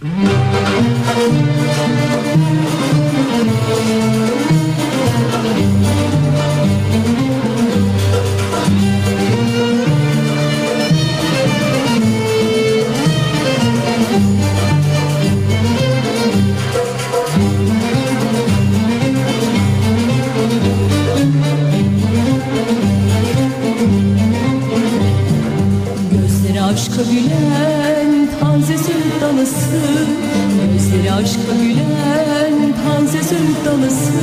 Gözleri aşka taze süt dalısı Gözleri aşka gülen taze süt dalısı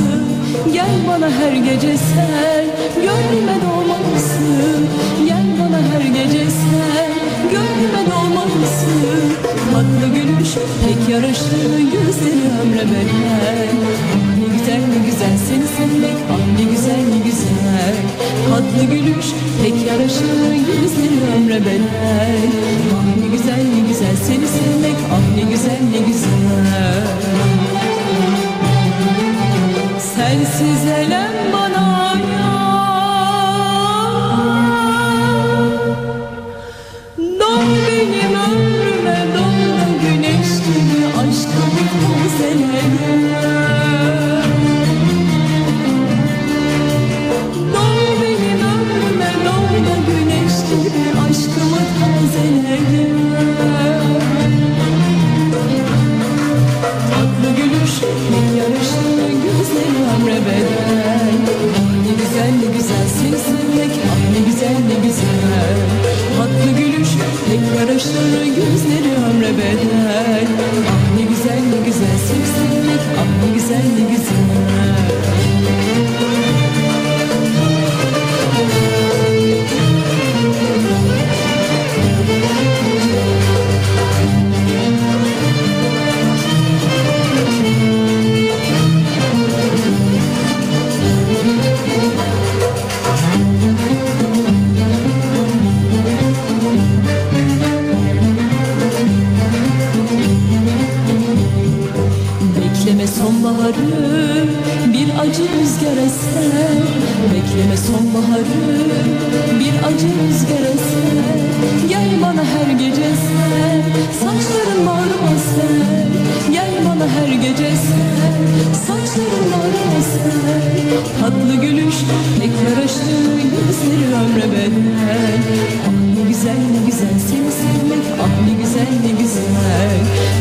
Gel bana her gece sen gönlüme dolmalısın Gel bana her gece sen gönlüme dolmalısın Tatlı gülüş pek yaraşır gözleri ömre bedel Ne güzel ne güzel seni sevmek ah ne güzel ne güzel. Tatlı gülüş pek yaraşır yüzleri ömre bedel Sensiz elem bana yar. Dol benim ömrüme Pek yaraşır gözleri ömre bedel sonbaharı bir acı rüzgar eser Bekleme sonbaharı bir acı rüzgar eser Gel bana her gece sen saçların marum sen Gel bana her gece sen saçların marum sen Tatlı gülüş pek yaraşır gözleri ömre bedel Ah ne güzel ne güzel seni sevmek ah ne güzel ne güzel.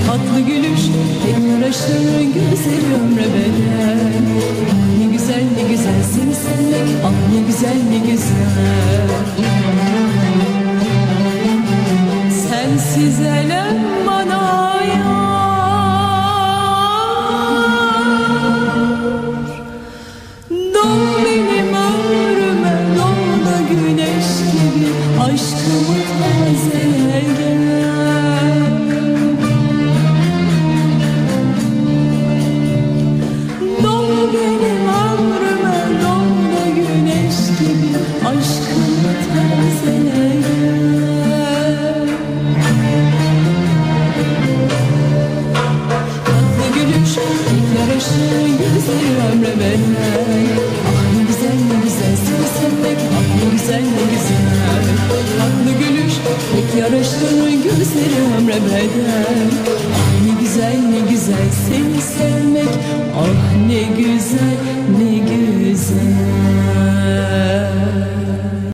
Tatlı gülüş pek yaraşır gözleri güzel ne güzel? Sensiz elem bana yar. Dol benim ömrüme güneş gibi. Aşkımı ömre Ah ne güzel ne güzel seni sevmek ah ne güzel ne güzel. Tatlı gülüş pek yaraşır gözleri ömre bedel Ah ne güzel ne güzel seni sevmek